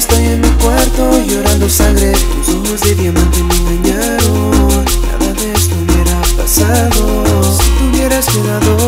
estoy en mi cuarto llorando sangre Tus ojos de diamante me engañaron. Nada de esto hubiera pasado. Si hubieras quedado,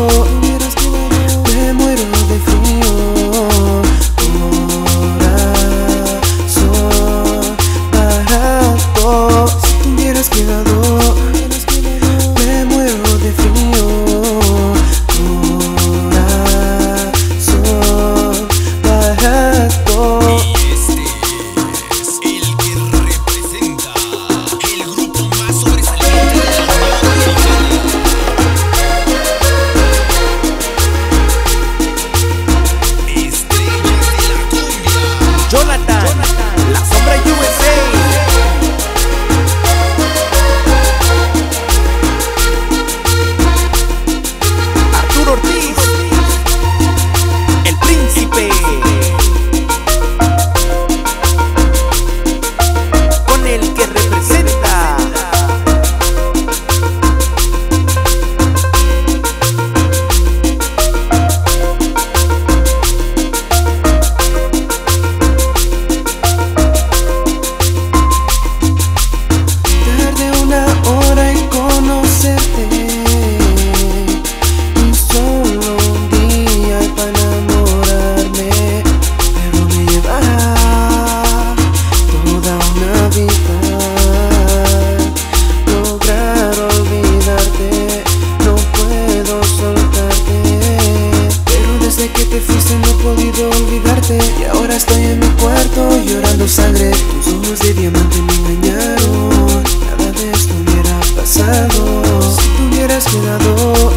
estoy en mi cuarto llorando sangre. Tus ojos de diamante me engañaron. Nada de esto hubiera pasado. Si tú hubieras quedado